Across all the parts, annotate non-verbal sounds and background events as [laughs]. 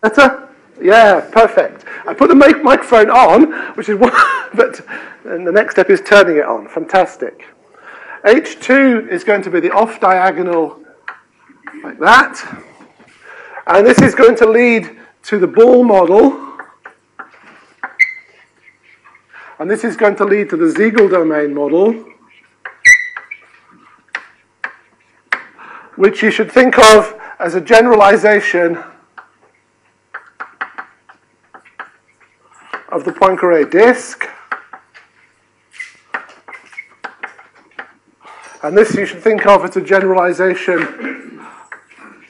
Better? Yeah, perfect. I put the mic- microphone on, which is [laughs] one, but and the next step is turning it on. Fantastic. H2 is going to be the off diagonal like that. And this is going to lead to the ball model. And this is going to lead to the Siegel domain model, which you should think of as a generalization of the Poincare disk. And this you should think of as a generalization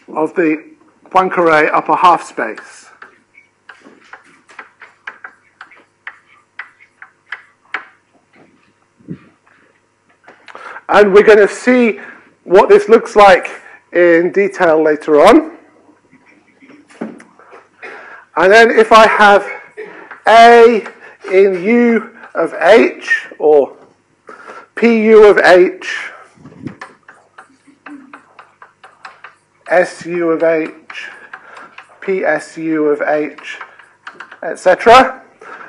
of the Poincare upper half space. And we're going to see what this looks like in detail later on. And then if I have A in U of H, or PU of H, SU of H, PSU of H, etc.,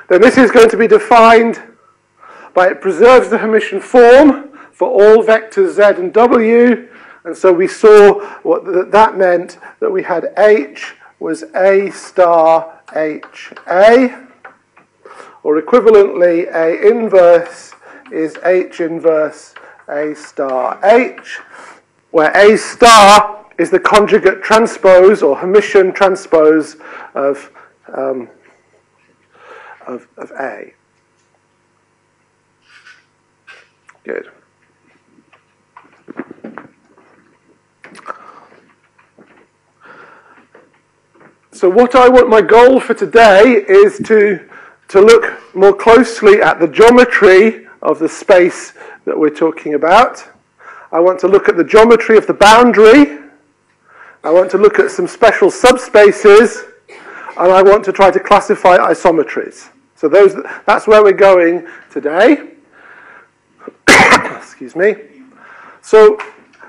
then this is going to be defined by it preserves the Hermitian form for all vectors z and w, and so we saw what th- that meant that we had H was A star H A, or equivalently, A inverse is H inverse A star H, where A star is the conjugate transpose or Hermitian transpose of, um, of, of A. Good. So, what I want, my goal for today is to, to look more closely at the geometry of the space that we're talking about. I want to look at the geometry of the boundary I want to look at some special subspaces, and I want to try to classify isometries. So those, that's where we're going today. [coughs] Excuse me. So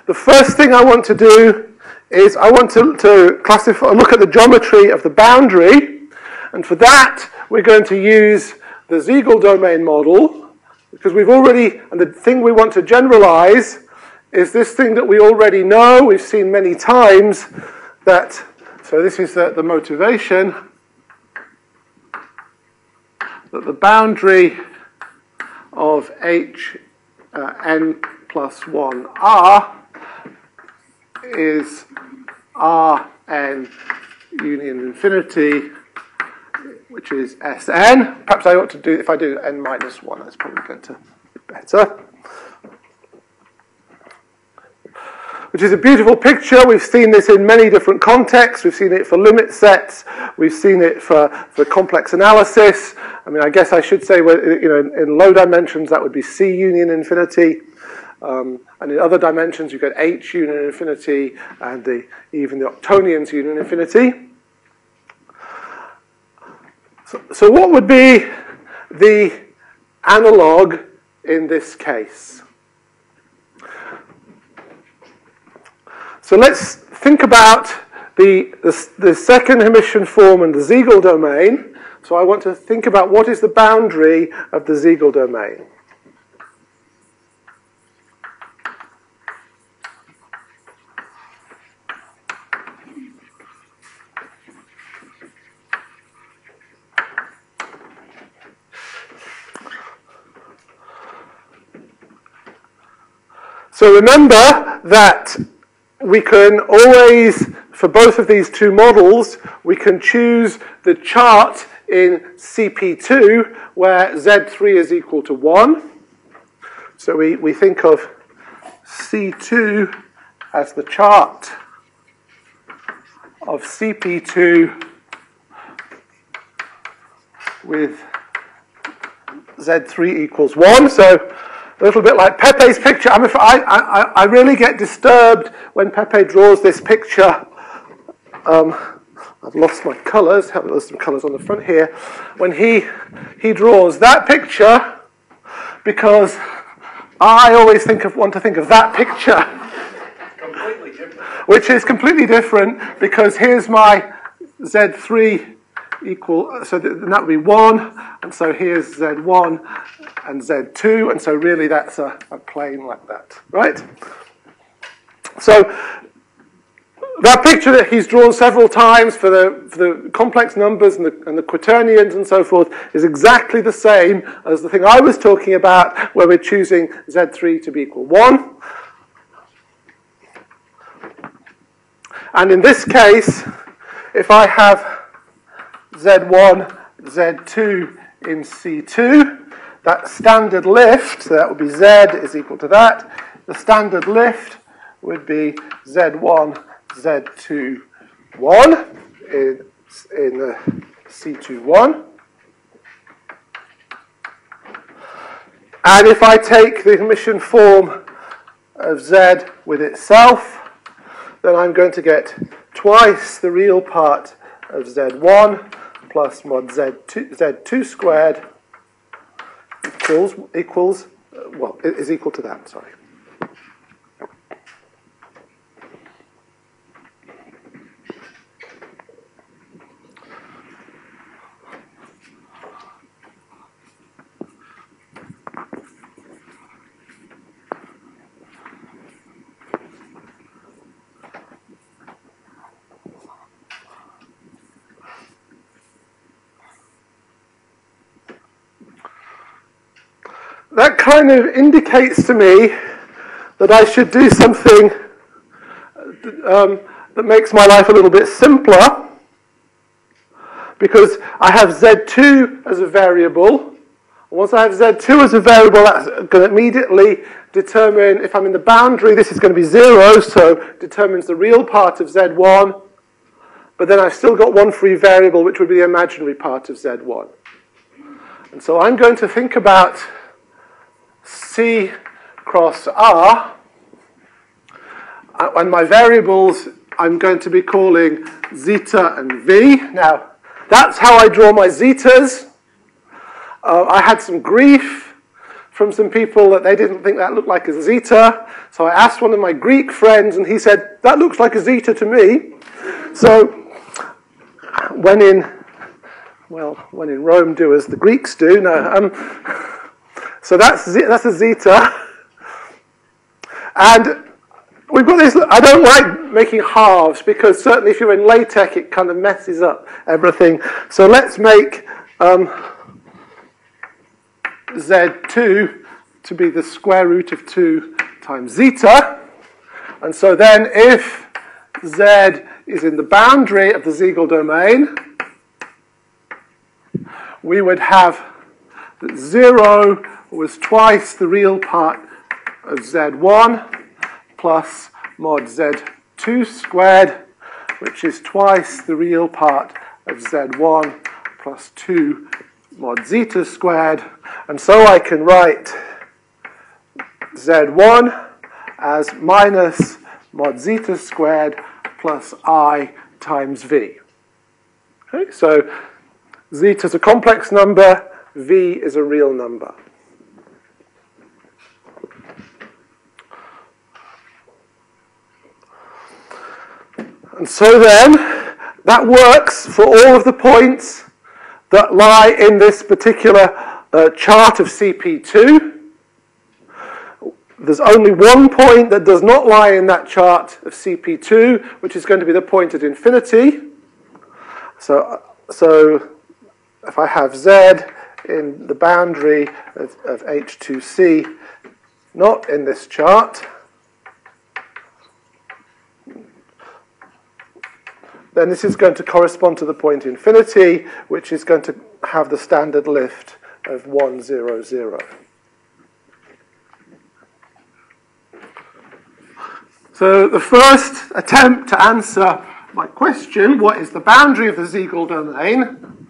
the first thing I want to do is I want to, to classify, look at the geometry of the boundary, and for that we're going to use the Siegel domain model, because we've already, and the thing we want to generalize is this thing that we already know, we've seen many times, that, so this is the, the motivation, that the boundary of h uh, n plus 1 r is r n union infinity, which is Sn. Perhaps I ought to do, if I do n minus 1, that's probably going to be better. which is a beautiful picture. We've seen this in many different contexts. We've seen it for limit sets. We've seen it for, for complex analysis. I mean, I guess I should say, you know, in, low dimensions, that would be C union infinity. Um, and in other dimensions, you've got H union infinity and the, even the octonions union infinity. So, so what would be the analog in this case? So let's think about the, the, the, second Hermitian form and the Siegel domain. So I want to think about what is the boundary of the Siegel domain. So remember that we can always, for both of these two models, we can choose the chart in CP2 where Z3 is equal to 1. So we, we think of C2 as the chart of CP2 with Z3 equals 1. So a little bit like Pepe's picture. I, I, I I really get disturbed when Pepe draws this picture. Um, I've lost my colours. There's some colours on the front here. When he he draws that picture, because I always think of want to think of that picture, which is completely different. Because here's my Z3 equal, so that, that would be 1, and so here's Z1 and Z2, and so really that's a, a plane like that, right? So that picture that he's drawn several times for the, for the complex numbers and the, and the quaternions and so forth is exactly the same as the thing I was talking about where we're choosing Z3 to be equal 1. And in this case, if I have Z1, Z2 in C2, that standard lift, so that would be Z is equal to that, the standard lift would be Z1, Z2, 1 in, in uh, C2, 1. And if I take the Hermitian form of Z with itself, then I'm going to get twice the real part of Z1 plus mod Z2, Z2 squared equals, equals, uh, well, is equal to that, sorry. That kind of indicates to me that I should do something um, that makes my life a little bit simpler because I have Z2 as a variable. Once I have Z2 as a variable, that's going to immediately determine if I'm in the boundary, this is going to be 0, so determines the real part of Z1. But then I've still got one free variable, which would be the imaginary part of Z1. And so I'm going to think about C cross R, uh, and my variables I'm going to be calling zeta and V. Now, that's how I draw my zetas. Uh, I had some grief from some people that they didn't think that looked like a zeta. So I asked one of my Greek friends, and he said, That looks like a zeta to me. So when in, well, when in Rome, do as the Greeks do. No, um, so that's, that's a zeta. And we've got this, I don't like making halves because certainly if you're in LaTeX, it kind of messes up everything. So let's make um, Z2 to be the square root of 2 times zeta. And so then if Z is in the boundary of the Siegel domain, we would have 0 was twice the real part of z1 plus mod z2 squared, which is twice the real part of z1 plus 2 mod zeta squared. And so I can write z1 as minus mod zeta squared plus i times v. Okay, so zeta is a complex number, v is a real number. And so then, that works for all of the points that lie in this particular uh, chart of CP2. There's only one point that does not lie in that chart of CP2, which is going to be the point at infinity. So, so if I have Z in the boundary of, of H2C, not in this chart, then this is going to correspond to the point infinity, which is going to have the standard lift of 1, 0, 0. So the first attempt to answer my question, what is the boundary of the Siegel domain,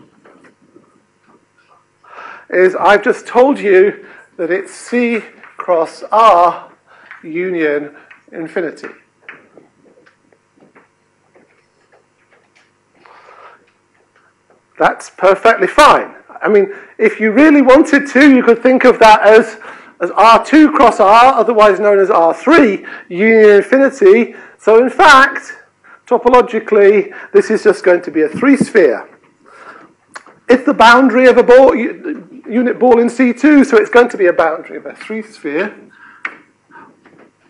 is I've just told you that it's C cross R union infinity. That's perfectly fine. I mean, if you really wanted to, you could think of that as, as R2 cross R, otherwise known as R3, union infinity. So in fact, topologically, this is just going to be a three sphere. It's the boundary of a ball, unit ball in C2, so it's going to be a boundary of a three sphere.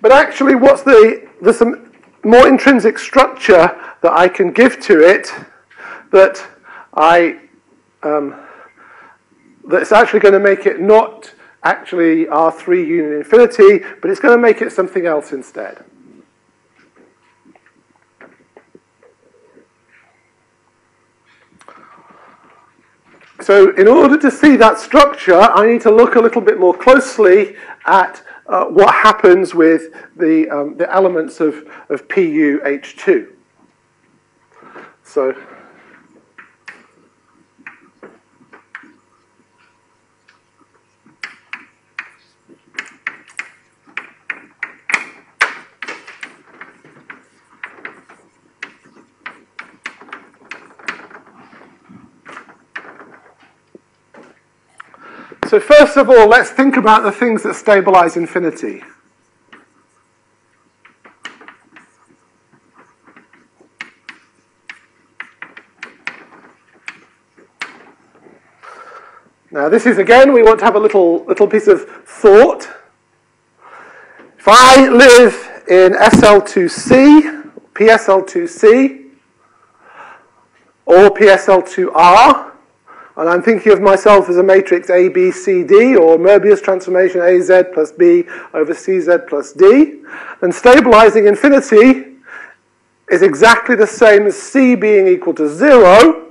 But actually, what's the, there's some more intrinsic structure that I can give to it that I, um, that's actually going to make it not actually R3 union infinity, but it's going to make it something else instead. So in order to see that structure, I need to look a little bit more closely at uh, what happens with the, um, the elements of, of PuH2. So So first of all, let's think about the things that stabilize infinity. Now this is again, we want to have a little, little piece of thought. If I live in SL2C, PSL2C, or PSL2R, and I'm thinking of myself as a matrix A, B, C, D, or Möbius transformation AZ plus B over CZ plus D, then stabilizing infinity is exactly the same as C being equal to zero,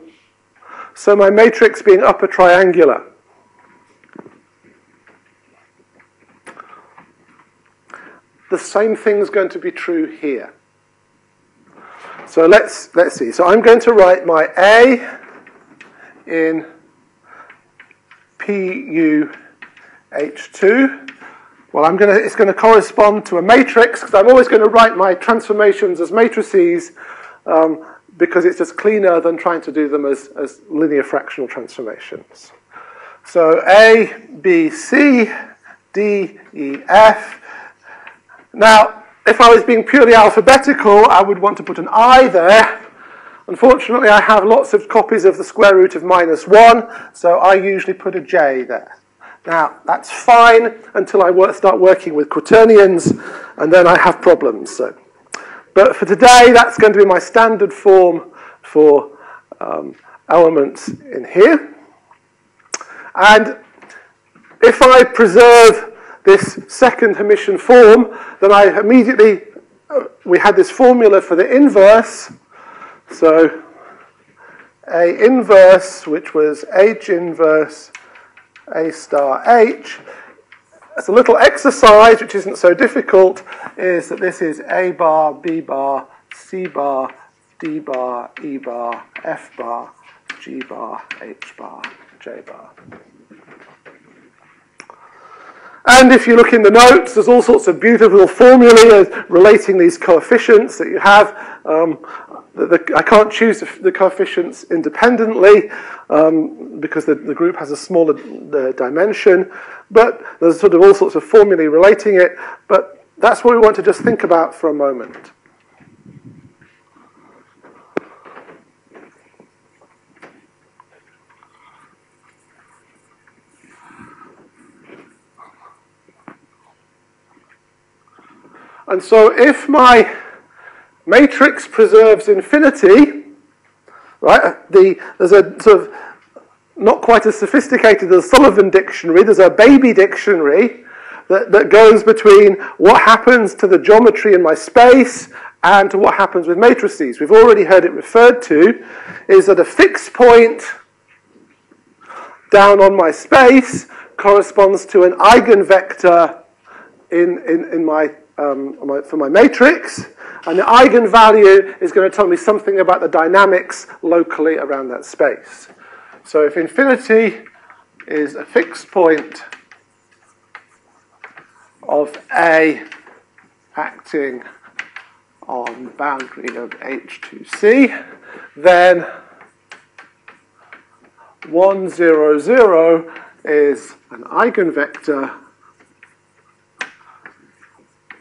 so my matrix being upper triangular. The same thing is going to be true here. So let's, let's see. So I'm going to write my A in PuH2. Well, I'm gonna, it's going to correspond to a matrix because I'm always going to write my transformations as matrices um, because it's just cleaner than trying to do them as, as linear fractional transformations. So A, B, C, D, E, F. Now, if I was being purely alphabetical, I would want to put an I there Unfortunately, I have lots of copies of the square root of minus 1, so I usually put a j there. Now, that's fine until I work, start working with quaternions, and then I have problems. So. But for today, that's going to be my standard form for um, elements in here. And if I preserve this second Hermitian form, then I immediately, uh, we had this formula for the inverse, so A inverse, which was H inverse A star H, as a little exercise, which isn't so difficult, is that this is A bar, B bar, C bar, D bar, E bar, F bar, G bar, H bar, J bar. And if you look in the notes, there's all sorts of beautiful formulae relating these coefficients that you have. Um, the, the, I can't choose the, coefficients independently um, because the, the, group has a smaller dimension, but there's sort of all sorts of formulae relating it, but that's what we want to just think about for a moment. And so if my matrix preserves infinity, right? The, there's a sort of not quite as sophisticated as Sullivan dictionary. There's a baby dictionary that, that goes between what happens to the geometry in my space and to what happens with matrices. We've already heard it referred to, is that a fixed point down on my space corresponds to an eigenvector in, in, in my, um, for my matrix, and the eigenvalue is going to tell me something about the dynamics locally around that space. So if infinity is a fixed point of A acting on boundary of H2C, then 1, 0, 0 is an eigenvector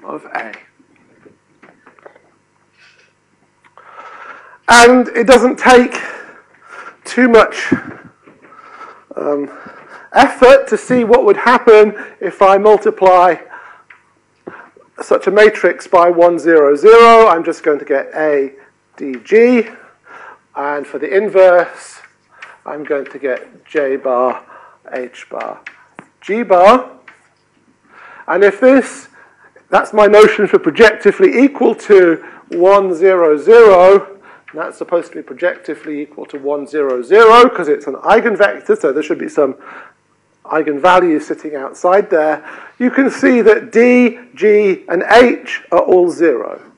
of A. And it doesn't take too much um, effort to see what would happen if I multiply such a matrix by 1, 0, 0. I'm just going to get A, D, G. And for the inverse, I'm going to get J bar, H bar, G bar. And if this, that's my notion for projectively equal to 1, 0, 0, that's supposed to be projectively equal to 1, 0, 0, because it's an eigenvector, so there should be some eigenvalue sitting outside there. You can see that D, G, and H are all 0.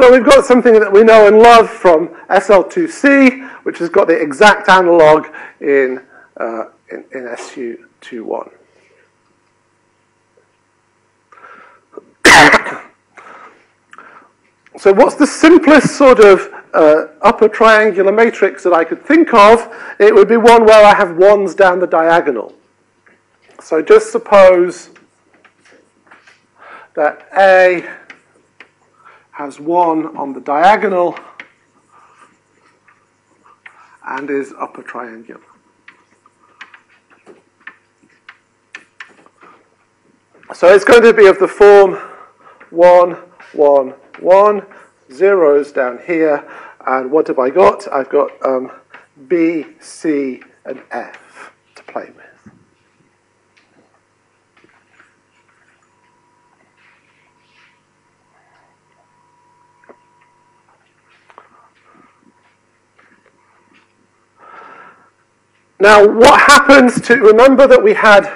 So we've got something that we know and love from SL2C, which has got the exact analog in, uh, in, in SU21. [coughs] so what's the simplest sort of uh, upper triangular matrix that I could think of? It would be one where I have ones down the diagonal. So just suppose that A has 1 on the diagonal and is upper triangular. So it's going to be of the form 1, 1, 1, zeros down here, and what have I got? I've got um, B, C, and F to play with. Now, what happens to, remember that we had,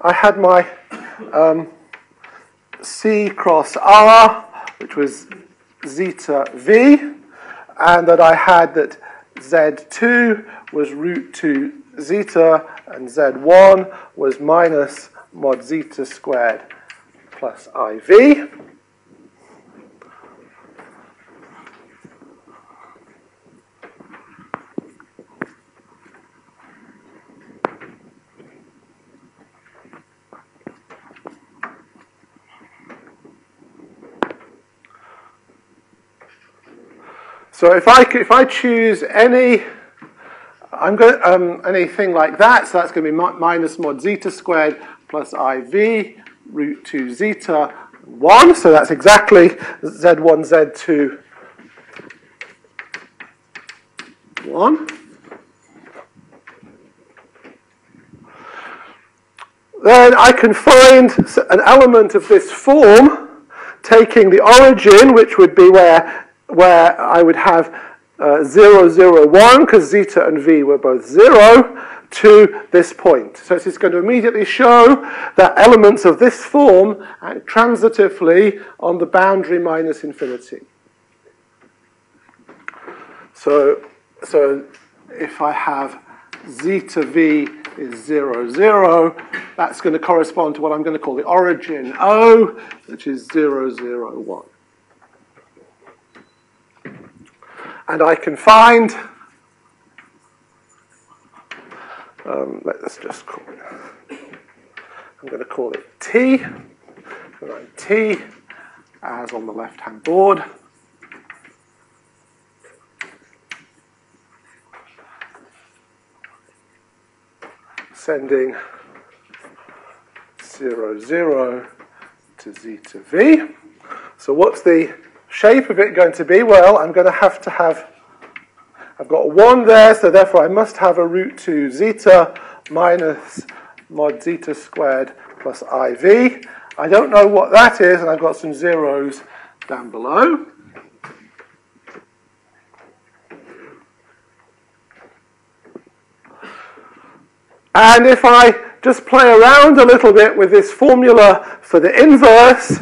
I had my um, C cross R, which was zeta V, and that I had that Z2 was root 2 zeta, and Z1 was minus mod zeta squared plus IV. So if I, if I choose any, I'm going um, anything like that, so that's going to be minus mod zeta squared plus iv root 2 zeta 1, so that's exactly z1, z2, 1. Then I can find an element of this form taking the origin, which would be where where I would have uh, 0, 0, 1, because zeta and v were both 0, to this point. So it's going to immediately show that elements of this form act transitively on the boundary minus infinity. So, so if I have zeta v is 0, 0, that's going to correspond to what I'm going to call the origin O, which is 0, 0, 1. And I can find, um, let's just call it, I'm going to call it T, write T as on the left hand board. Sending 0, 0 to zeta v. So what's the shape of it going to be? Well, I'm going to have to have, I've got 1 there, so therefore I must have a root 2 zeta minus mod zeta squared plus iv. I don't know what that is, and I've got some zeros down below. And if I just play around a little bit with this formula for the inverse,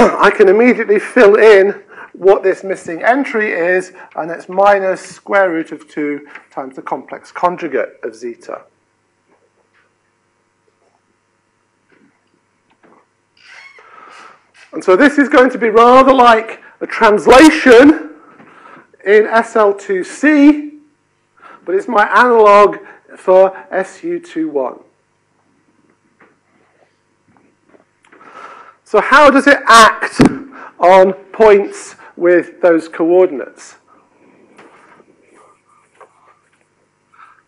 I can immediately fill in what this missing entry is, and it's minus square root of 2 times the complex conjugate of zeta. And so this is going to be rather like a translation in SL2C, but it's my analog for SU21. So how does it act on points with those coordinates?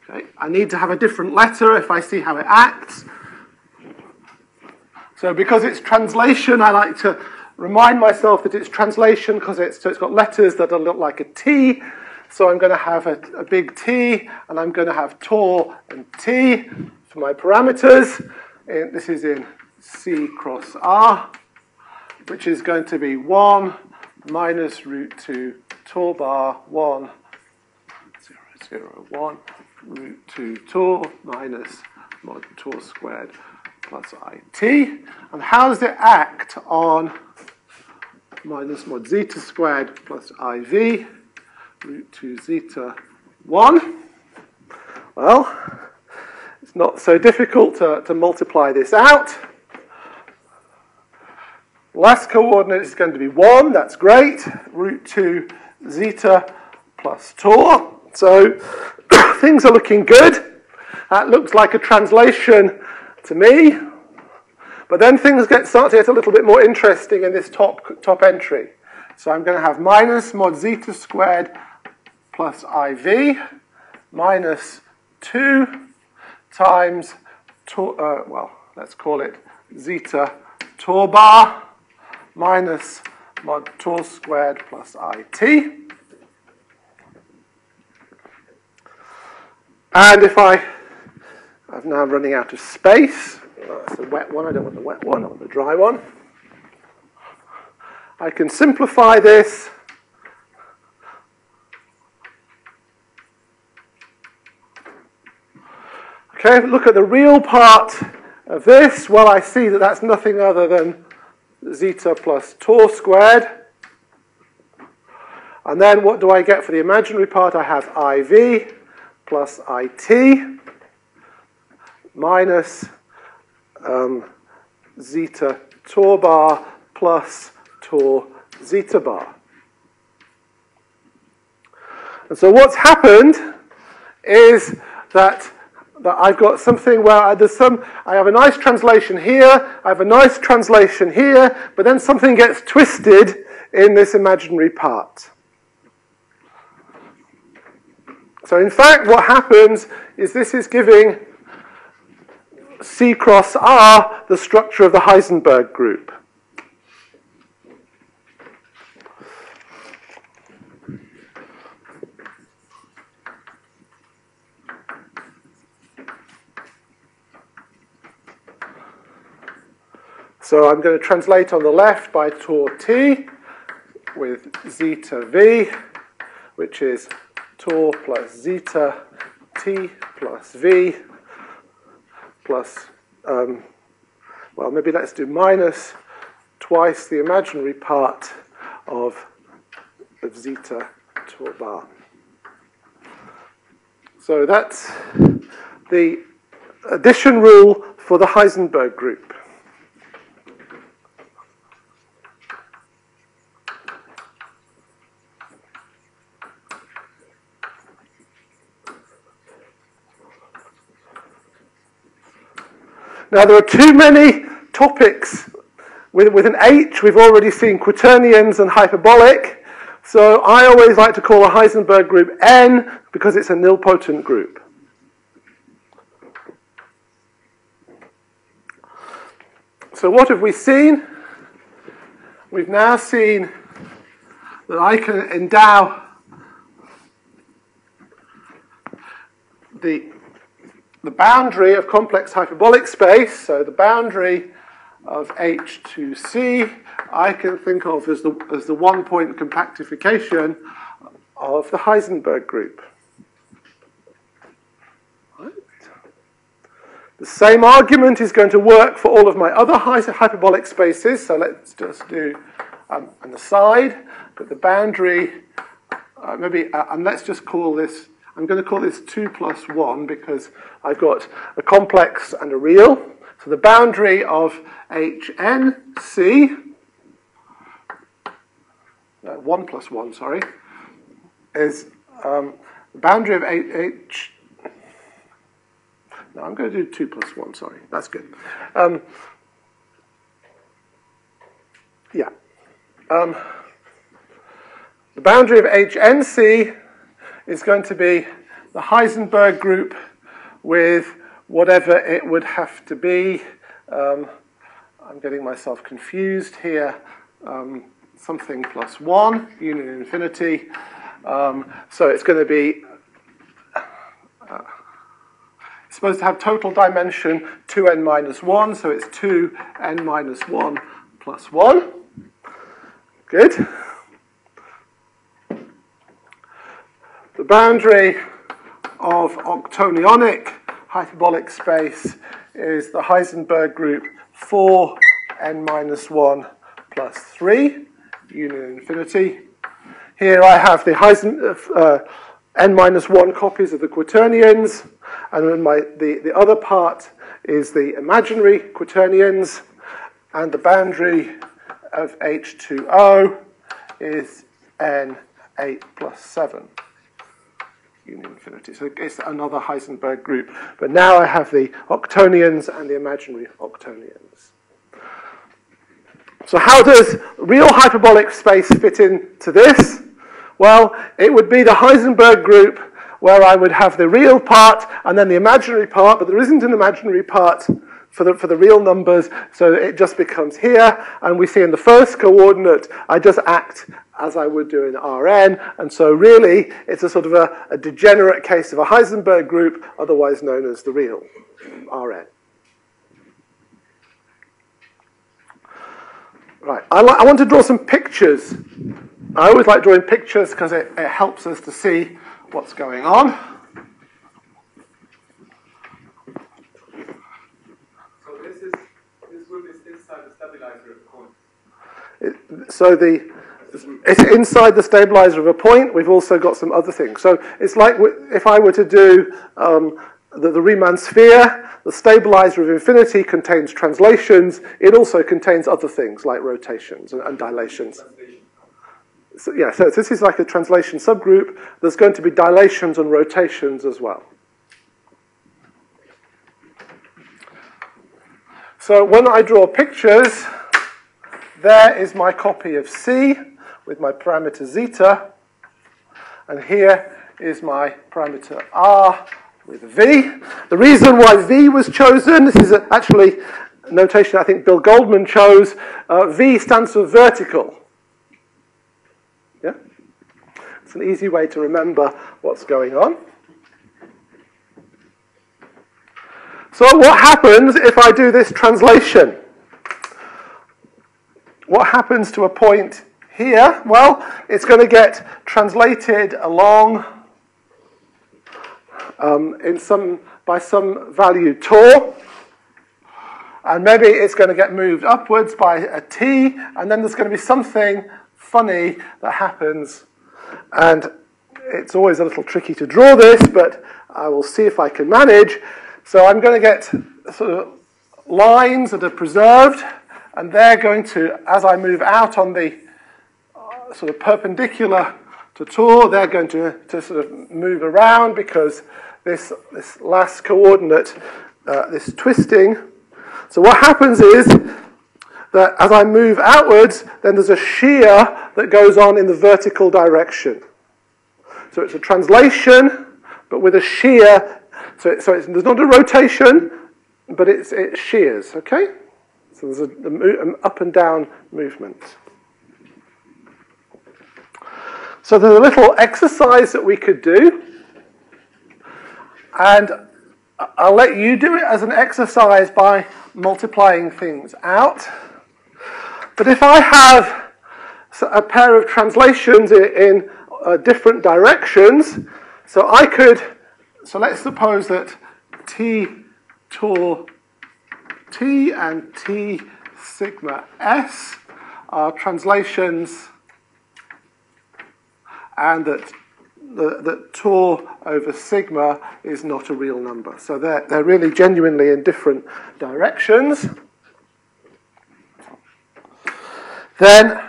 Okay, I need to have a different letter if I see how it acts. So because it's translation, I like to remind myself that it's translation because it's, so it's got letters that look like a T. So I'm going to have a, a big T, and I'm going to have tau and T for my parameters. And this is in C cross R, which is going to be 1 minus root 2 tau bar 1, 0, 0, 1, root 2 tau minus mod tau squared plus it. And how does it act on minus mod zeta squared plus iv root 2 zeta 1? Well, it's not so difficult to, to multiply this out. Last coordinate is going to be 1, that's great. Root 2 zeta plus tau. So [coughs] things are looking good. That looks like a translation to me. But then things get start to get a little bit more interesting in this top, top entry. So I'm going to have minus mod zeta squared plus IV minus 2 times, uh, well, let's call it zeta tau bar minus mod tau squared plus IT. And if I I'm now running out of space. that's the wet one. I don't want the wet one. I want the dry one. I can simplify this. Okay, look at the real part of this. Well, I see that that's nothing other than zeta plus tau squared. And then what do I get for the imaginary part? I have IV plus IT minus um, zeta tau bar plus tau zeta bar. And so what's happened is that, that I've got something where there's some, I have a nice translation here, I have a nice translation here, but then something gets twisted in this imaginary part. So in fact what happens is this is giving C cross R the structure of the Heisenberg group. So I'm going to translate on the left by tau t with zeta v, which is tau plus zeta t plus v plus, um, well, maybe let's do minus twice the imaginary part of, of zeta tau bar. So that's the addition rule for the Heisenberg group. Now, there are too many topics. With, with an H, we've already seen quaternions and hyperbolic. So I always like to call a Heisenberg group N because it's a nilpotent group. So what have we seen? We've now seen that I can endow the the boundary of complex hyperbolic space, so the boundary of H2C, I can think of as the, as the one point compactification of the Heisenberg group. The same argument is going to work for all of my other hyperbolic spaces, so let's just do um, an aside, but the boundary, uh, maybe, uh, and let's just call this I'm going to call this 2 plus 1 because I've got a complex and a real. So the boundary of HNC no, 1 plus 1, sorry, is um, the boundary of H. No, I'm going to do 2 plus 1, sorry. That's good. Um, yeah. Um, the boundary of HNC is going to be the Heisenberg group with whatever it would have to be. Um, I'm getting myself confused here. Um, something plus 1, union infinity. Um, so it's going to be uh, it's supposed to have total dimension 2n minus 1, so it's 2n minus 1 plus 1. Good. The boundary of octonionic hyperbolic space is the Heisenberg group 4n minus 1 plus 3, union infinity. Here I have the Heisen, uh, n minus 1 copies of the quaternions, and then my, the, the other part is the imaginary quaternions, and the boundary of H2O is n8 plus 7 union infinity. So it's another Heisenberg group. But now I have the octonions and the imaginary octonions. So how does real hyperbolic space fit into this? Well, it would be the Heisenberg group where I would have the real part and then the imaginary part, but there isn't an imaginary part for the, for the real numbers, so it just becomes here, and we see in the first coordinate, I just act as I would do in Rn, and so really, it's a sort of a, a degenerate case of a Heisenberg group, otherwise known as the real Rn. Right, I, I want to draw some pictures. I always like drawing pictures because it, it helps us to see what's going on. so this is this room is inside the stabilizer of the coin. So the it's inside the stabilizer of a point. We've also got some other things. So it's like if I were to do um, the, the Riemann sphere, the stabilizer of infinity contains translations. It also contains other things like rotations and, and dilations. So, yeah, so this is like a translation subgroup. There's going to be dilations and rotations as well. So when I draw pictures, there is my copy of C with my parameter zeta. And here is my parameter R with V. The reason why V was chosen, this is actually a notation I think Bill Goldman chose. Uh, v stands for vertical. Yeah? It's an easy way to remember what's going on. So what happens if I do this translation? What happens to a point here? Well, it's going to get translated along um, in some, by some value tau. And maybe it's going to get moved upwards by a t, and then there's going to be something funny that happens. And it's always a little tricky to draw this, but I will see if I can manage. So I'm going to get sort of lines that are preserved and they're going to, as I move out on the sort of perpendicular to tau, they're going to, to sort of move around because this, this last coordinate, uh, this twisting. So what happens is that as I move outwards, then there's a shear that goes on in the vertical direction. So it's a translation, but with a shear. So, so it's, there's not a rotation, but it's, it shears, okay? So there's an up and down movement. So there's a little exercise that we could do. And I'll let you do it as an exercise by multiplying things out. But if I have a pair of translations in, uh, different directions, so I could, so let's suppose that T tau T and T sigma S are translations and that the, that tau over sigma is not a real number. So they're, they're really genuinely in different directions. Then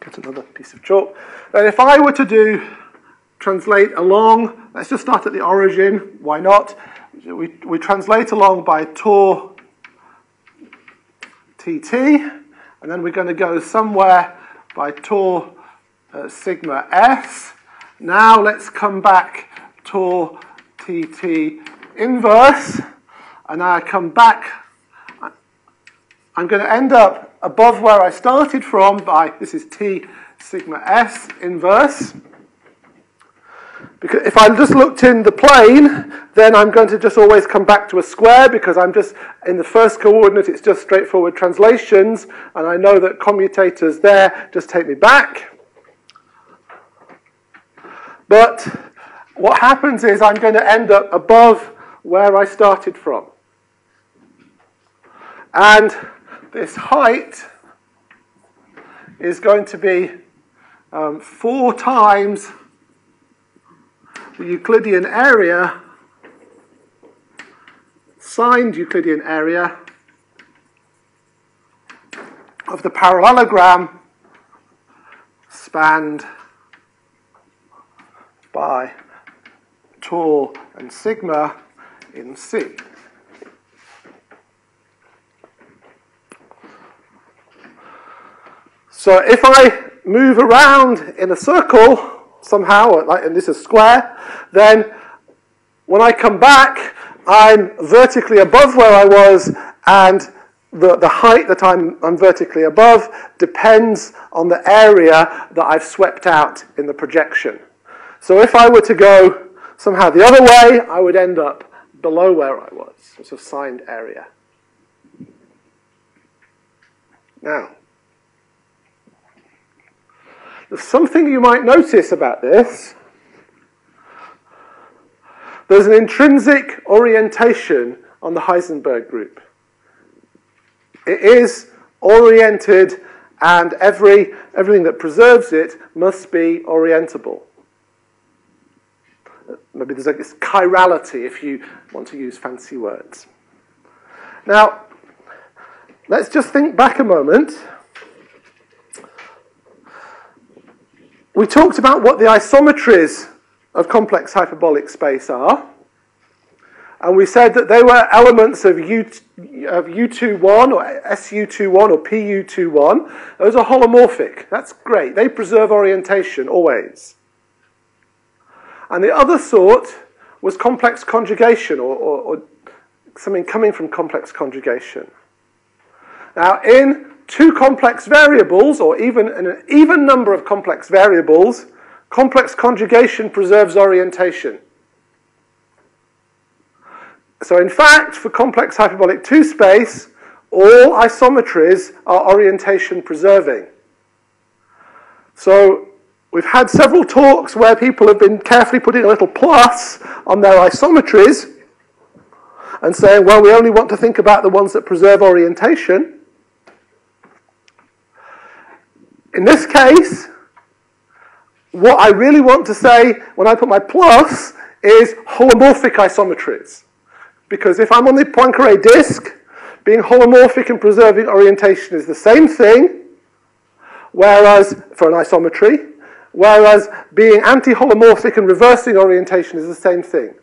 get another piece of chalk. Then if I were to do translate along, let's just start at the origin, why not? We, we translate along by tau tt, and then we're going to go somewhere by tau uh, sigma s. Now let's come back to tt inverse, and I come back. I'm going to end up above where I started from by, this is t sigma s inverse. Because if I just looked in the plane, then I'm going to just always come back to a square because I'm just, in the first coordinate, it's just straightforward translations, and I know that commutators there just take me back. But what happens is I'm going to end up above where I started from. And this height is going to be um, four times the Euclidean area, signed Euclidean area of the parallelogram spanned by tau and sigma in C. So if I move around in a circle somehow, and this is square, then when I come back, I'm vertically above where I was, and the, the height that I'm, I'm vertically above depends on the area that I've swept out in the projection. So if I were to go somehow the other way, I would end up below where I was, sort of signed area. Now, there's something you might notice about this. There's an intrinsic orientation on the Heisenberg group. It is oriented, and every, everything that preserves it must be orientable. Maybe there's a chirality if you want to use fancy words. Now, let's just think back a moment We talked about what the isometries of complex hyperbolic space are. And we said that they were elements of, U, of U21 or SU21 or PU21. Those are holomorphic. That's great. They preserve orientation always. And the other sort was complex conjugation or, or, or something coming from complex conjugation. Now, in two complex variables, or even an even number of complex variables, complex conjugation preserves orientation. So in fact, for complex hyperbolic 2 space, all isometries are orientation preserving. So we've had several talks where people have been carefully putting a little plus on their isometries and saying, well, we only want to think about the ones that preserve orientation. In this case, what I really want to say when I put my plus is holomorphic isometries. Because if I'm on the Poincare disk, being holomorphic and preserving orientation is the same thing, whereas for an isometry, whereas being anti-holomorphic and reversing orientation is the same thing.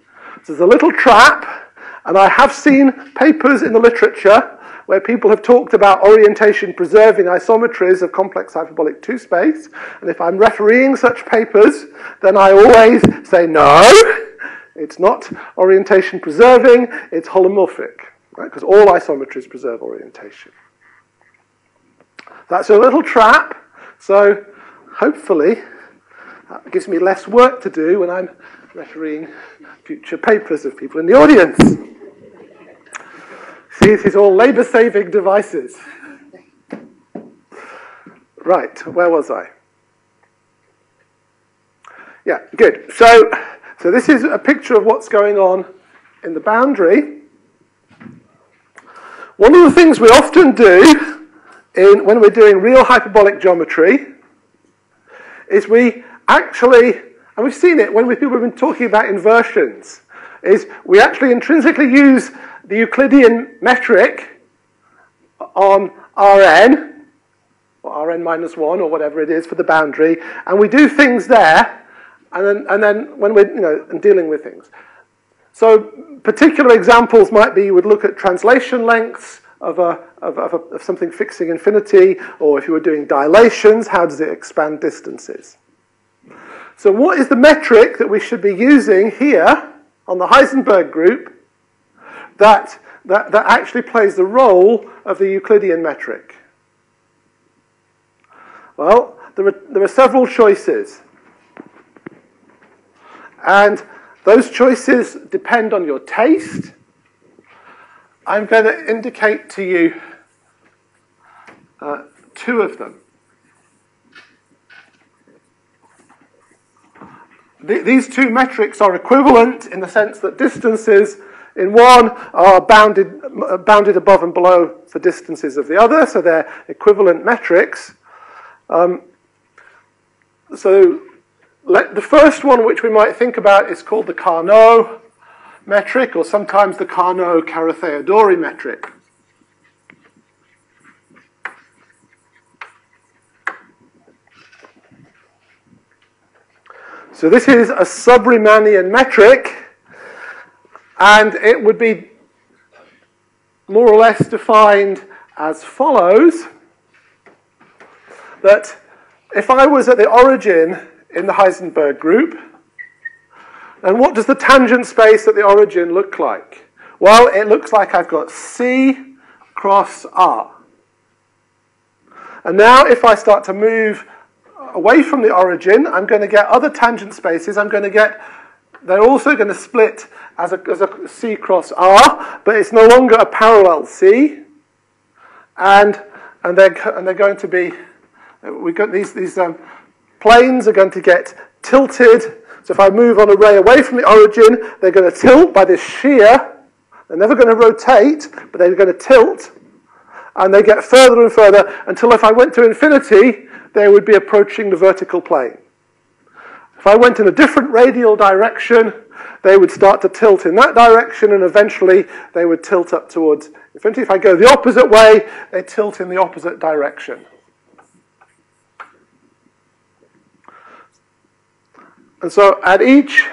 So there's a little trap, and I have seen papers in the literature where people have talked about orientation preserving isometries of complex hyperbolic 2 space. And if I'm refereeing such papers, then I always say no, it's not orientation preserving, it's holomorphic, because right? all isometries preserve orientation. That's a little trap, so hopefully that gives me less work to do when I'm refereeing future papers of people in the audience. See, these is all labour saving devices. Right, where was I? Yeah, good. So, so this is a picture of what's going on in the boundary. One of the things we often do in, when we're doing real hyperbolic geometry is we actually, and we've seen it when we, people have been talking about inversions, is we actually intrinsically use the Euclidean metric on Rn, or Rn minus 1, or whatever it is for the boundary, and we do things there, and then, and then when we're you know, dealing with things. So particular examples might be you would look at translation lengths of, a, of, a, of something fixing infinity, or if you were doing dilations, how does it expand distances? So what is the metric that we should be using here on the Heisenberg group that, that, that actually plays the role of the Euclidean metric? Well, there are, there are several choices. And those choices depend on your taste. I'm going to indicate to you uh, two of them. The, these two metrics are equivalent in the sense that distances in one are bounded, bounded above and below the distances of the other, so they're equivalent metrics. Um, so let, the first one which we might think about is called the Carnot metric, or sometimes the Carnot-Carathéodory metric. So this is a sub-Riemannian metric, and it would be more or less defined as follows, that if I was at the origin in the Heisenberg group. And what does the tangent space at the origin look like? Well, it looks like I've got C cross R. And now if I start to move away from the origin, I'm going to get other tangent spaces. I'm going to get, they're also going to split as a, as a C cross R, but it's no longer a parallel C. And, and, they're, and they're going to be, we've got these, these um, planes are going to get tilted. So if I move on a ray away from the origin, they're going to tilt by this shear. They're never going to rotate, but they're going to tilt. And they get further and further until if I went to infinity, they would be approaching the vertical plane. If I went in a different radial direction, they would start to tilt in that direction and eventually they would tilt up towards infinity. If I go the opposite way, they tilt in the opposite direction. And so at each,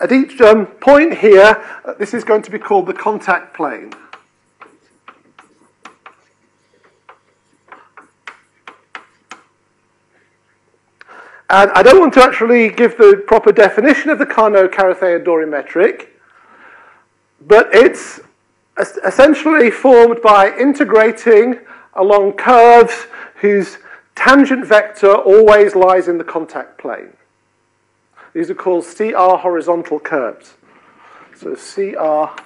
at each um, point here, uh, this is going to be called the contact plane. And I don't want to actually give the proper definition of the Carnot-Carathéodory metric, but it's essentially formed by integrating along curves whose tangent vector always lies in the contact plane. These are called CR horizontal curves. So CR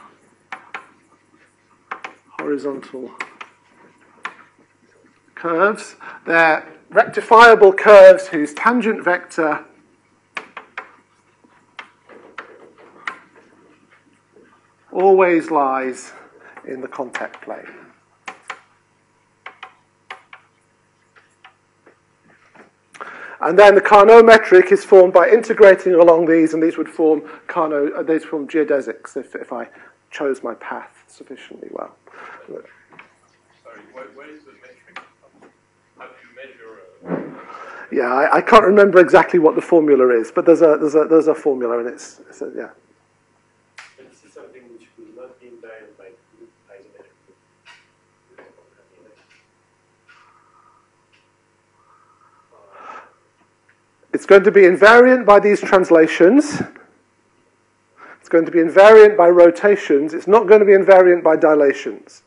horizontal curves. They're rectifiable curves whose tangent vector always lies in the contact plane. And then the Carnot metric is formed by integrating along these, and these would form Carnot, uh, these form geodesics if, if I chose my path sufficiently well. Sorry, the metric? How do you measure? Uh, yeah, I, I, can't remember exactly what the formula is, but there's a there's a there's a formula, and it's, it's a, yeah. It's going to be invariant by these translations. It's going to be invariant by rotations. It's not going to be invariant by dilations.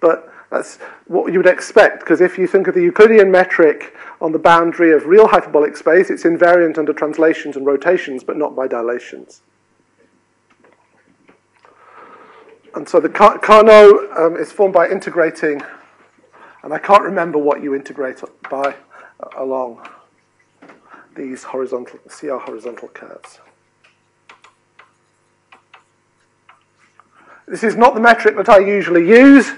But that's what you would expect, because if you think of the Euclidean metric on the boundary of real hyperbolic space, it's invariant under translations and rotations, but not by dilations. And so the Carnot um, is formed by integrating, and I can't remember what you integrate by uh, along these horizontal, CR horizontal curves. This is not the metric that I usually use.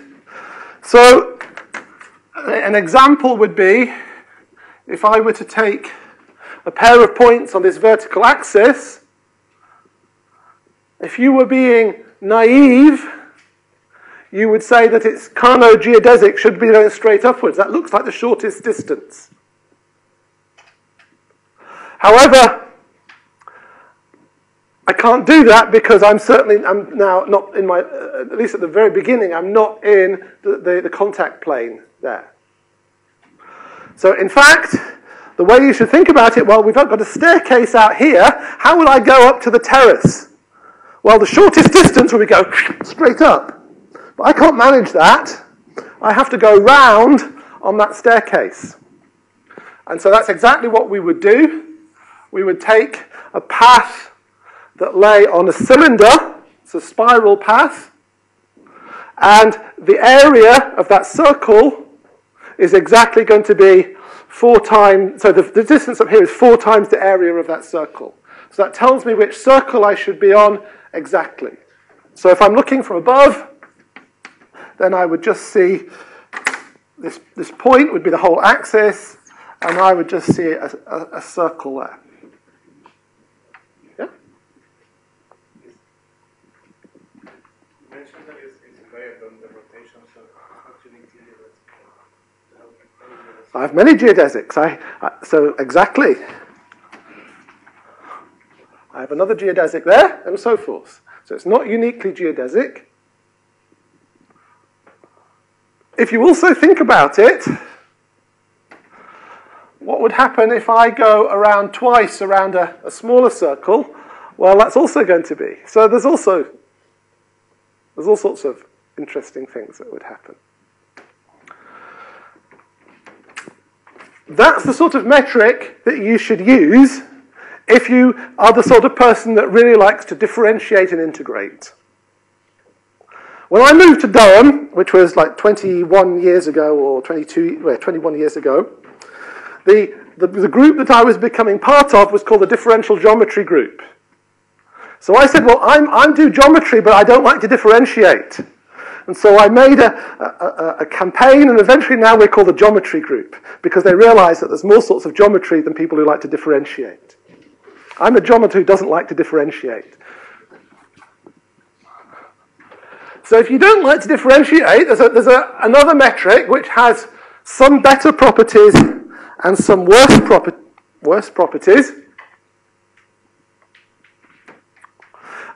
So an example would be if I were to take a pair of points on this vertical axis, if you were being naive, you would say that its Carnot geodesic should be going straight upwards. That looks like the shortest distance. However, I can't do that because I'm certainly, I'm now not in my, uh, at least at the very beginning, I'm not in the, the, the contact plane there. So in fact, the way you should think about it, well, we've got a staircase out here. How will I go up to the terrace? Well, the shortest distance will be go [sniffs] straight up. But I can't manage that. I have to go round on that staircase. And so that's exactly what we would do. We would take a path that lay on a cylinder, it's a spiral path, and the area of that circle is exactly going to be four times, so the, the distance up here is four times the area of that circle. So that tells me which circle I should be on exactly. So if I'm looking from above, then I would just see this, this point would be the whole axis, and I would just see a, a, a circle there. Yeah? You mentioned that it's, it's varied on I have many geodesics. I, I, so exactly. I have another geodesic there, and so forth. So it's not uniquely geodesic. If you also think about it, what would happen if I go around twice around a, a smaller circle? Well, that's also going to be. So there's also there's all sorts of interesting things that would happen. That's the sort of metric that you should use if you are the sort of person that really likes to differentiate and integrate. When I moved to Durham, which was like 21 years ago or 22, well, 21 years ago, the, the, the group that I was becoming part of was called the Differential Geometry Group. So I said, well, I'm, I'm do geometry, but I don't like to differentiate. And so I made a, a, a, campaign, and eventually now we're called the Geometry Group, because they realize that there's more sorts of geometry than people who like to differentiate. I'm a geometer who doesn't like to differentiate. So if you don't like to differentiate, there's, a, there's another metric which has some better properties and some worse, proper, worse properties.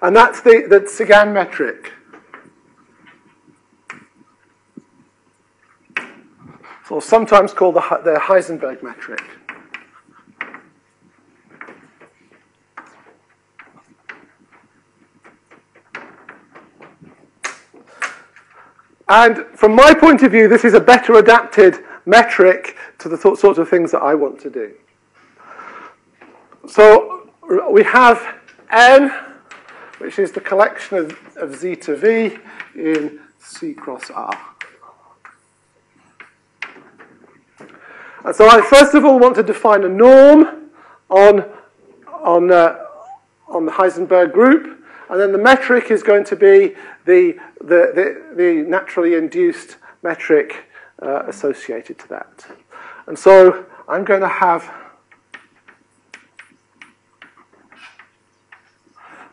And that's the, the Cygan metric. So sometimes called the, the Heisenberg metric. And from my point of view, this is a better adapted metric to the th- sorts of things that I want to do. So we have n, which is the collection of, of to v in C cross R. And so I first of all want to define a norm on, on, uh, on the Heisenberg group. And then the metric is going to be the, the, the, the naturally induced metric uh, associated to that. And so I'm going to have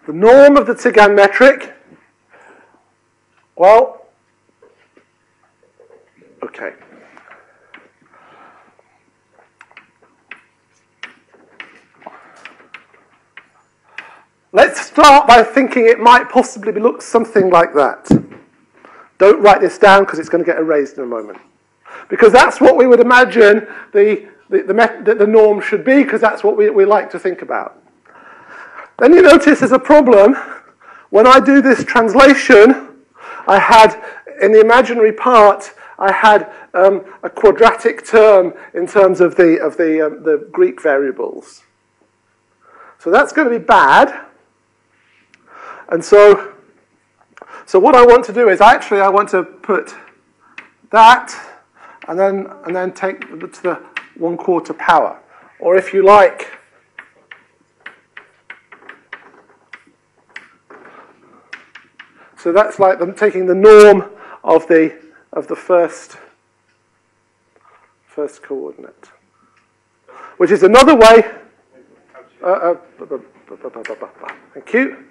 the norm of the Cygan metric. Well, okay. Let's start by thinking it might possibly look something like that. Don't write this down because it's going to get erased in a moment. Because that's what we would imagine the, the, the, the norm should be, because that's what we, we like to think about. Then you notice there's a problem. When I do this translation, I had, in the imaginary part, I had um, a quadratic term in terms of the, of the, um, the Greek variables. So that's going to be bad. And so, so what I want to do is actually I want to put that and then, and then take it to the one quarter power. Or if you like, so that's like them taking the norm of the, of the first, first coordinate. Which is another way, uh, uh, thank you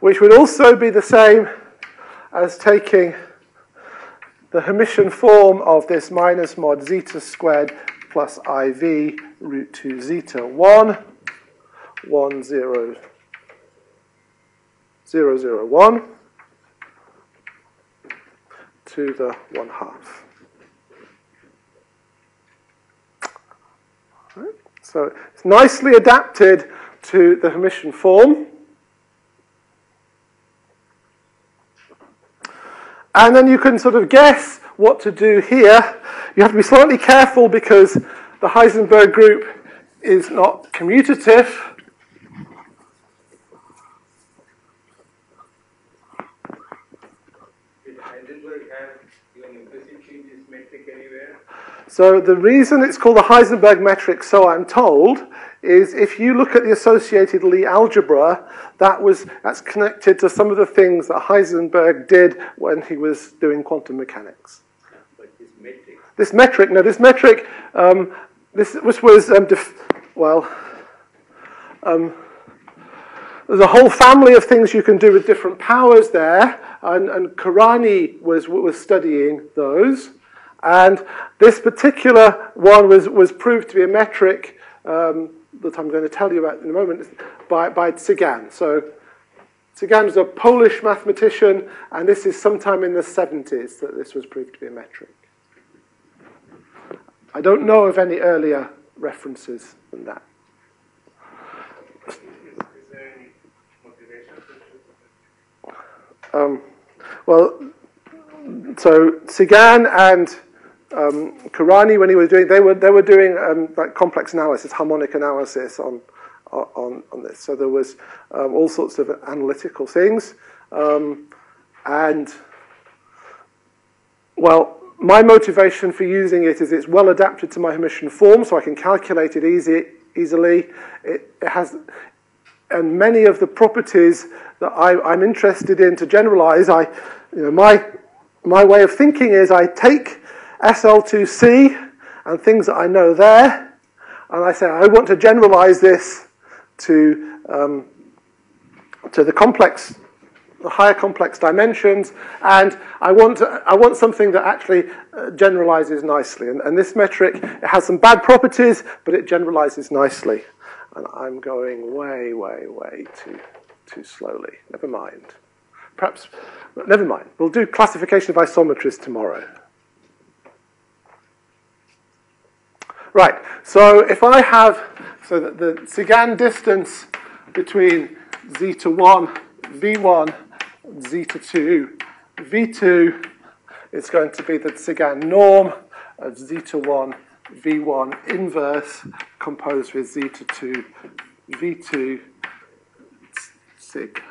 which would also be the same as taking the Hermitian form of this minus mod zeta squared plus iv root 2 zeta 1, 1, 0, 0, 0, 1 to the 1 half. So it's nicely adapted to the Hermitian form. And then you can sort of guess what to do here. You have to be slightly careful because the Heisenberg group is not commutative. So the reason it's called the Heisenberg metric, so I'm told, is if you look at the associated Lie algebra, that was that's connected to some of the things that Heisenberg did when he was doing quantum mechanics. This metric, This metric, no, this metric, um, this, this was, um, def- well, um, there's a whole family of things you can do with different powers there, and, and Korányi was, was studying those. And this particular one was, was proved to be a metric um, that I'm going to tell you about in a moment by, by. So Cygan was a Polish mathematician, and this is sometime in the 70s that this was proved to be a metric. I don't know of any earlier references than that. Um, well, so Cygan and um, Korányi, when he was doing, they were they were doing um, like complex analysis, harmonic analysis on on on this. So there was um, all sorts of analytical things, um, and well, my motivation for using it is it's well adapted to my Hermitian form, so I can calculate it easy easily. It, it has and many of the properties that I, I'm interested in to generalize, I, you know, my, my way of thinking is I take SL2C and things that I know there, and I say I want to generalize this to, um, to the complex, the higher complex dimensions, and I want, I want something that actually uh, generalizes nicely. And, and this metric it has some bad properties, but it generalizes nicely. And I'm going way, way, way too, too slowly. Never mind. Perhaps, never mind. We'll do classification of isometries tomorrow. Right, so if I have, so that the Cygan distance between zeta 1, v1, zeta 2, v2 is going to be the Cygan norm of zeta 1, v1 inverse composed with zeta 2, v2 sig.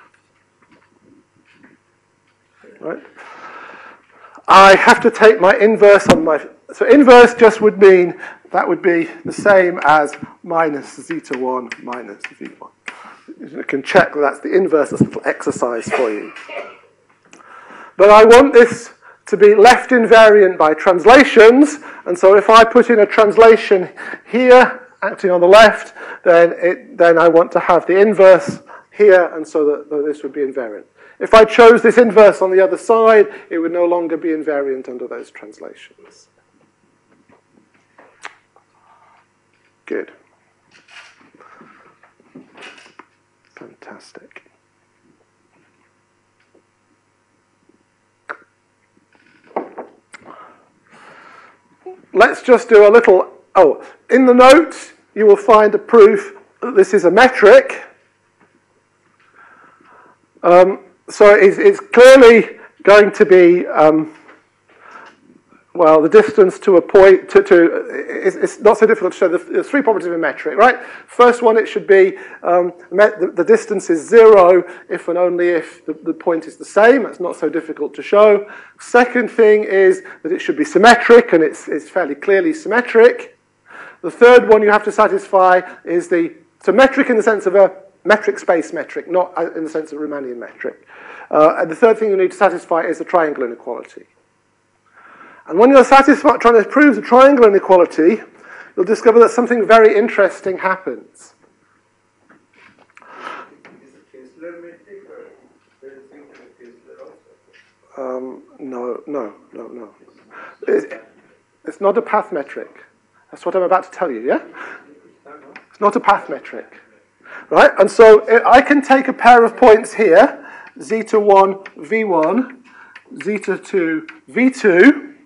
Right? I have to take my inverse on my. So inverse just would mean that would be the same as minus zeta 1 minus v1. You can check that that's the inverse, that's a little exercise for you. But I want this to be left invariant by translations, and so if I put in a translation here, acting on the left, then, it, then I want to have the inverse here, and so that, that this would be invariant. If I chose this inverse on the other side, it would no longer be invariant under those translations. Good. Fantastic. Let's just do a little. Oh, in the notes, you will find a proof that this is a metric. Um, so it's, it's, clearly going to be, um, well, the distance to a point, to, to it's, it's, not so difficult to show. There's three properties of a metric, right? First one, it should be um, the, the, distance is zero if and only if the, the point is the same. That's not so difficult to show. Second thing is that it should be symmetric, and it's, it's fairly clearly symmetric. The third one you have to satisfy is the symmetric in the sense of a metric space metric, not in the sense of Riemannian metric. Uh, and the third thing you need to satisfy is the triangle inequality. And when you're satisfied, trying to prove the triangle inequality, you'll discover that something very interesting happens. It? Um, no, no, no, no. It, it's not a path metric. That's what I'm about to tell you, yeah? It's not a path metric. Right? And so I can take a pair of points here, zeta 1, v1, zeta 2, v2,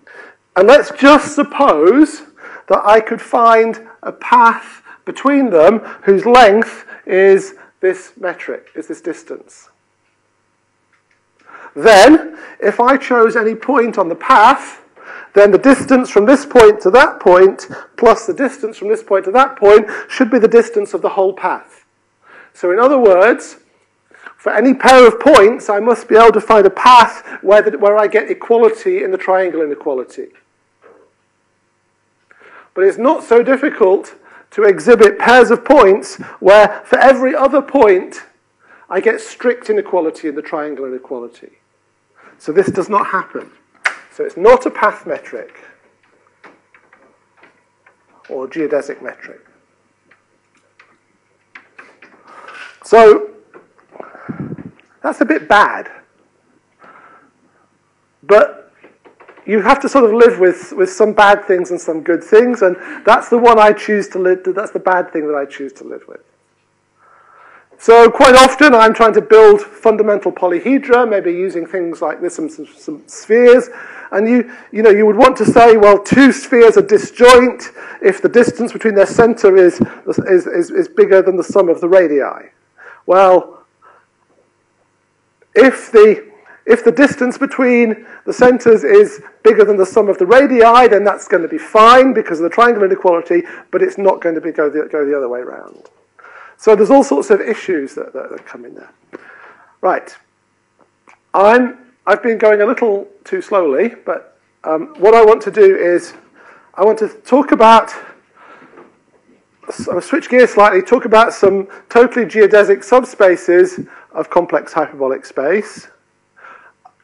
and let's just suppose that I could find a path between them whose length is this metric, is this distance. Then, if I chose any point on the path, then the distance from this point to that point plus the distance from this point to that point should be the distance of the whole path. So in other words, for any pair of points, I must be able to find a path where, the, where I get equality in the triangle inequality. But it's not so difficult to exhibit pairs of points where for every other point I get strict inequality in the triangle inequality. So this does not happen. So it's not a path metric or geodesic metric. So that's a bit bad. But you have to sort of live with, with some bad things and some good things, and that's the one I choose to live, that's the bad thing that I choose to live with. So quite often I'm trying to build fundamental polyhedra, maybe using things like this, some, some, some, spheres, and you, you know, you would want to say, well, two spheres are disjoint if the distance between their center is, is, is, is bigger than the sum of the radii. Well, if the, if the distance between the centers is bigger than the sum of the radii, then that's going to be fine because of the triangle inequality, but it's not going to be, go, the, go the other way around. So there's all sorts of issues that, that, that come in there. Right. I'm, I've been going a little too slowly, but um, what I want to do is I want to talk about, I'll switch gears slightly, talk about some totally geodesic subspaces of complex hyperbolic space.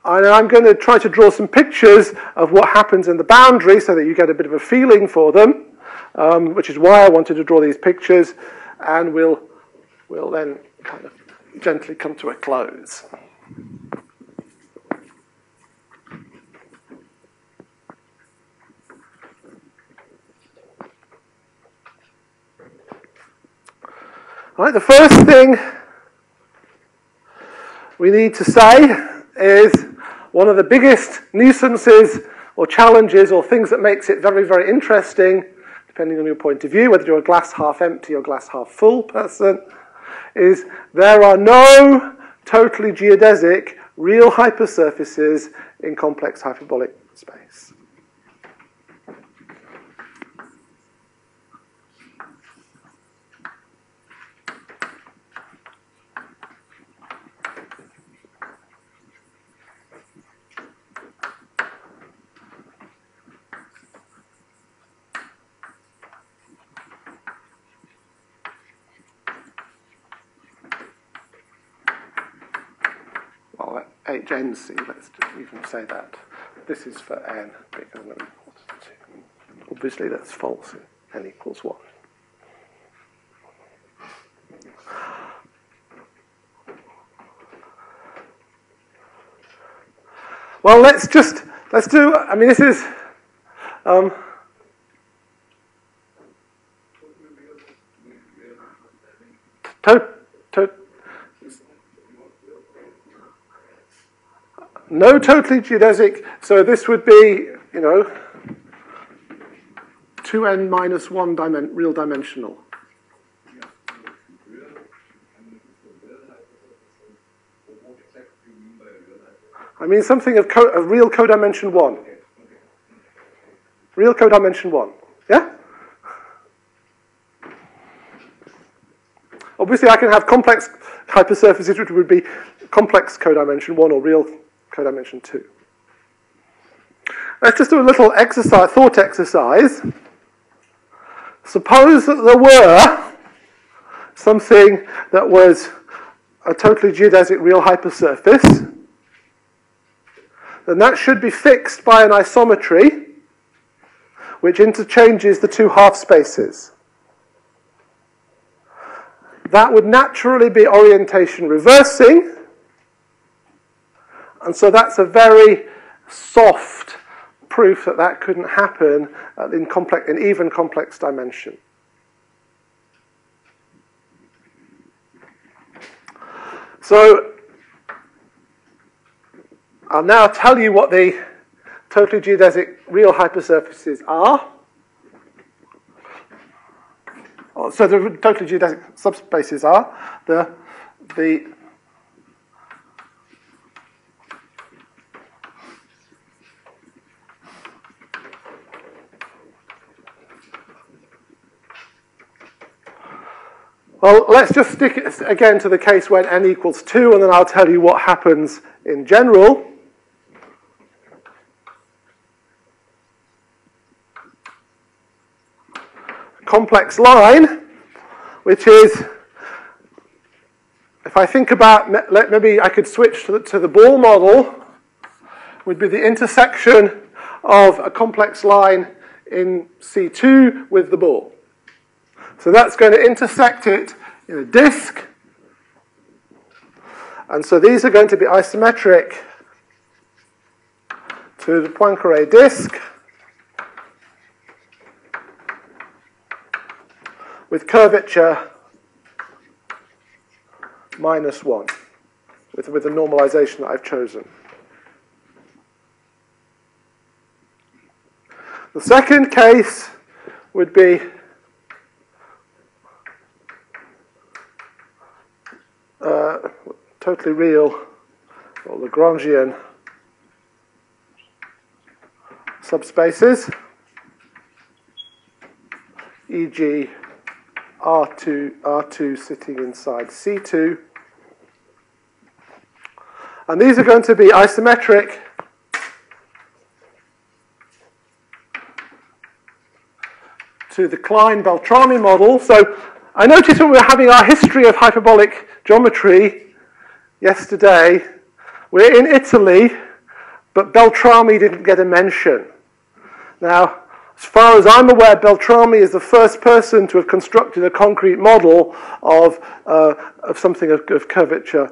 And I'm going to try to draw some pictures of what happens in the boundary so that you get a bit of a feeling for them, um, which is why I wanted to draw these pictures and we'll, we'll then kind of gently come to a close. All right, the first thing we need to say is one of the biggest nuisances or challenges or things that makes it very, very interesting depending on your point of view, whether you're a glass half empty or glass half full person, is there are no totally geodesic real hypersurfaces in complex hyperbolic space. HNC, let's even say that. This is for n bigger than or equal to 2. Obviously, that's false n equals 1. Well, let's just, let's do, I mean, this is, um, to, to, No totally geodesic, so this would be, you know, 2n minus 1 dimen real dimensional. I mean something of, co of real codimension 1. Real codimension 1. Yeah? Obviously, I can have complex hypersurfaces, which would be complex codimension 1 or real codimension 2. Let's just do a little exercise, thought exercise. Suppose that there were something that was a totally geodesic real hypersurface, then that should be fixed by an isometry which interchanges the two half spaces. That would naturally be orientation reversing, And so that's a very soft proof that that couldn't happen in, complex, in even complex dimension. So I'll now tell you what the totally geodesic real hypersurfaces are. Oh, so the totally geodesic subspaces are the the Well, let's just stick again to the case when n equals 2, and then I'll tell you what happens in general. Complex line, which is, if I think about, maybe I could switch to the, to the ball model, would be the intersection of a complex line in C2 with the ball. So that's going to intersect it in a disk. And so these are going to be isometric to the Poincare disk with curvature minus 1 with, with the normalization that I've chosen. The second case would be uh, totally real or Lagrangian subspaces, e.g. R2, R2 sitting inside C2. And these are going to be isometric to the Klein-Beltrami model. So I noticed when we were having our history of hyperbolic geometry yesterday, we're in Italy, but Beltrami didn't get a mention. Now, as far as I'm aware, Beltrami is the first person to have constructed a concrete model of, uh, of something of, of curvature,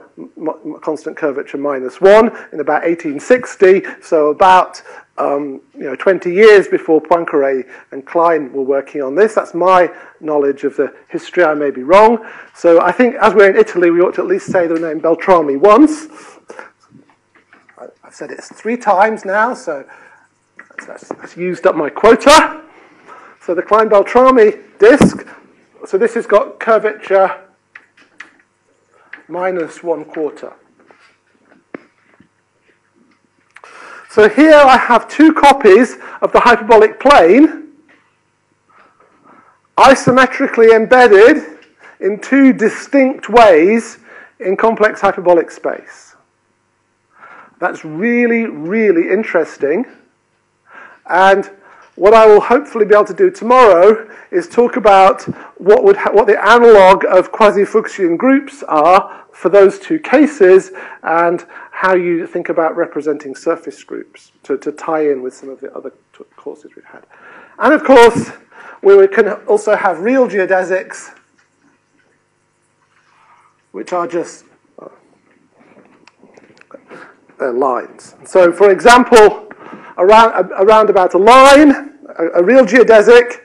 constant curvature minus one in about 1860, so about um, you know, 20 years before Poincare and Klein were working on this. That's my knowledge of the history. I may be wrong. So I think as we're in Italy, we ought to at least say the name Beltrami once. I've said it three times now, so that's, that's used up my quota. So the Klein-Beltrami disk, so this has got curvature minus one quarter. So here I have two copies of the hyperbolic plane isometrically embedded in two distinct ways in complex hyperbolic space. That's really, really interesting. And what I will hopefully be able to do tomorrow is talk about what, would what the analog of quasi-Fuchsian groups are for those two cases and how you think about representing surface groups to, to tie in with some of the other courses we've had. And of course, we can also have real geodesics, which are just uh, lines. So, for example, around, around about a line, a, a real geodesic,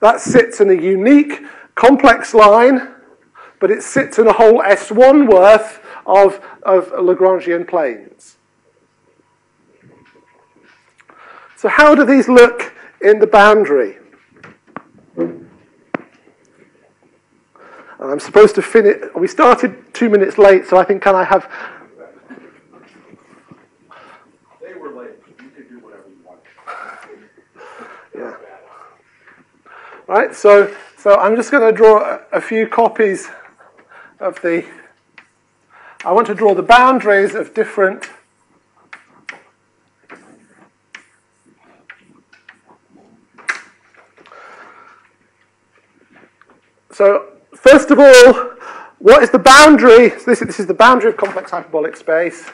that sits in a unique complex line, but it sits in a whole S1 worth of, of Lagrangian planes. So how do these look in the boundary? And I'm supposed to finish. We started two minutes late, so I think can I have? They were late. You could do whatever you want. Yeah. Right. So, so I'm just going to draw a, a few copies of the I want to draw the boundaries of different So, first of all, what is the boundary? So this, this is the boundary of complex hyperbolic space.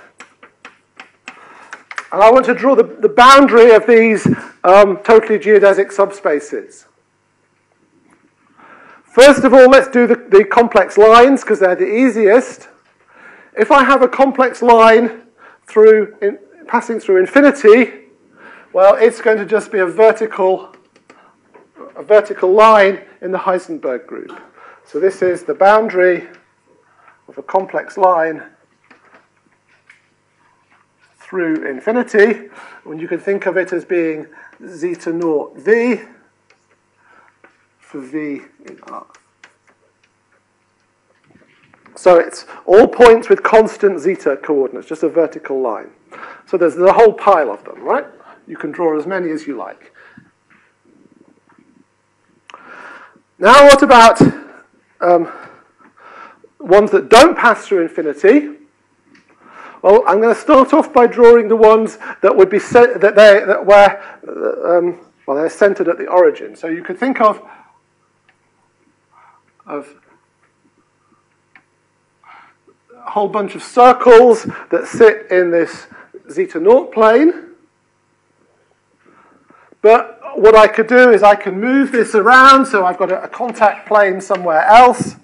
And I want to draw the, the boundary of these um, totally geodesic subspaces. First of all, let's do the, the complex lines because they're the easiest. If I have a complex line through in, passing through infinity, well, it's going to just be a vertical a vertical line in the Heisenberg group. So this is the boundary of a complex line through infinity, and you can think of it as being zeta naught v for v in R. So it's all points with constant zeta coordinates, just a vertical line. So there's the whole pile of them, right? You can draw as many as you like. Now, what about um, ones that don't pass through infinity? Well, I'm going to start off by drawing the ones that would be that they that where um, well they're centered at the origin. So you could think of of a whole bunch of circles that sit in this zeta naught plane. But what I could do is I can move this around so I've got a, a contact plane somewhere else.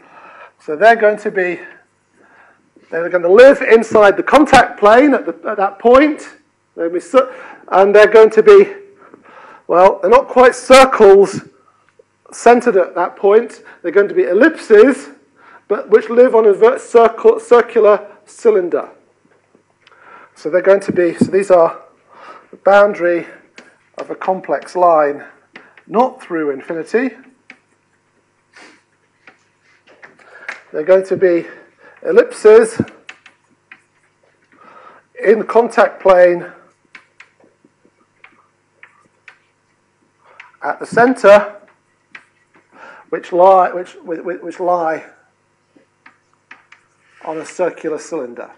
So they're going to be they're going to live inside the contact plane at, the, at that point. And they're going to be, well, they're not quite circles centered at that point. They're going to be ellipses, but which live on a circle, circular cylinder. So they're going to be, so these are the boundary of a complex line, not through infinity. They're going to be ellipses in the contact plane at the center, which lie, which, which lie on a circular cylinder.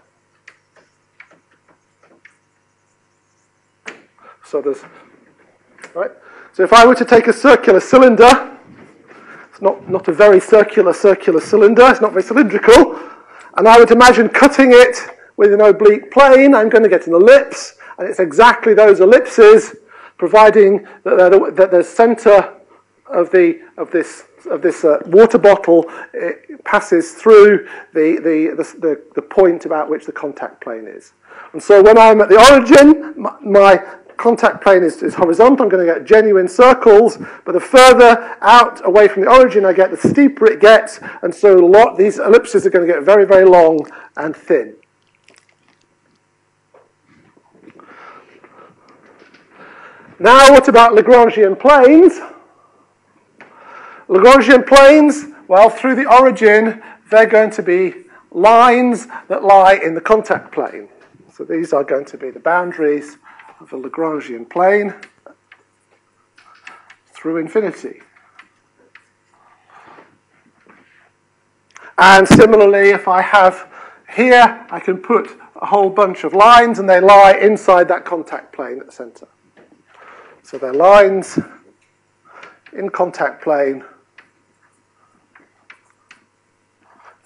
So there's, right? So if I were to take a circular cylinder it's not, not a very circular, circular cylinder. It's not very cylindrical. And I would imagine cutting it with an oblique plane. I'm going to get an ellipse. And it's exactly those ellipses, providing that, the, that the center of, the, of this, of this uh, water bottle it passes through the, the, the, the, point about which the contact plane is. And so when I'm at the origin, my, my contact plane is, is horizontal, I'm going to get genuine circles, but the further out away from the origin I get, the steeper it gets, and so a lot, these ellipses are going to get very, very long and thin. Now, what about Lagrangian planes? Lagrangian planes, well, through the origin, they're going to be lines that lie in the contact plane. So these are going to be the boundaries of the Lagrangian plane through infinity. And similarly, if I have here, I can put a whole bunch of lines and they lie inside that contact plane at the center. So they're lines in contact plane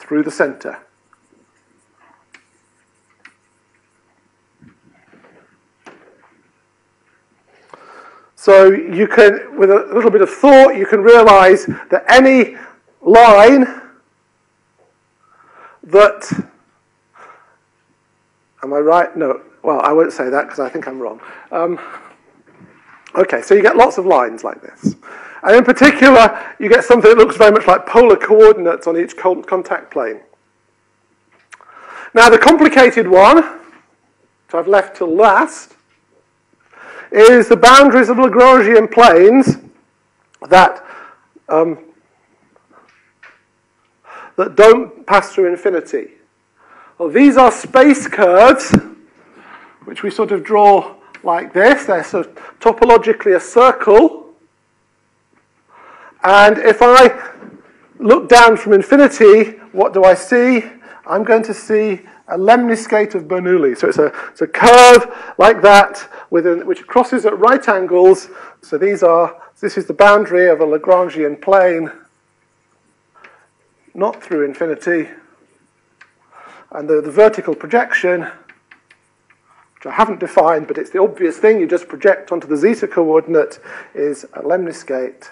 through the center. So you can, with a little bit of thought, you can realize that any line that, am I right? No, well, I won't say that because I think I'm wrong. Um, okay, so you get lots of lines like this. And in particular, you get something that looks very much like polar coordinates on each contact plane. Now, the complicated one, which I've left till last, is the boundaries of Lagrangian planes that, um, that don't pass through infinity. Well, these are space curves, which we sort of draw like this. They're sort of topologically a circle. And if I look down from infinity, what do I see? I'm going to see a lemniscate of Bernoulli. So it's a, it's a curve like that an, which crosses at right angles. So these are, this is the boundary of a Lagrangian plane, not through infinity. And the, the vertical projection, which I haven't defined, but it's the obvious thing you just project onto the zeta coordinate, is a lemniscate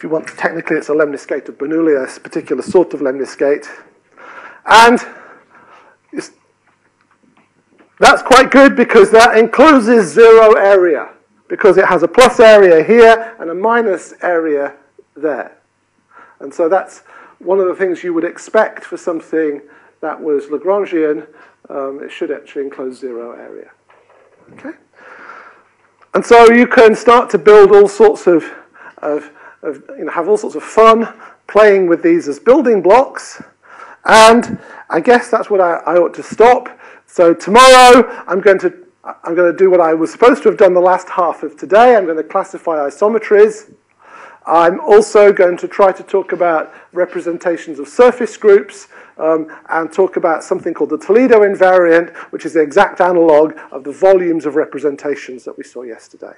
if you want, technically it's a lemniscate of Bernoulli, a particular sort of lemniscate. And That's quite good because that encloses zero area, because it has a plus area here and a minus area there. And so that's one of the things you would expect for something that was Lagrangian. Um, it should actually enclose zero area. Okay? And so you can start to build all sorts of, of, of you know, have all sorts of fun playing with these as building blocks. And I guess that's what I, I ought to stop. So tomorrow I'm going to I'm going to do what I was supposed to have done the last half of today. I'm going to classify isometries. I'm also going to try to talk about representations of surface groups um, and talk about something called the Toledo invariant, which is the exact analog of the volumes of representations that we saw yesterday.